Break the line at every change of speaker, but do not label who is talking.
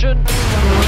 motion.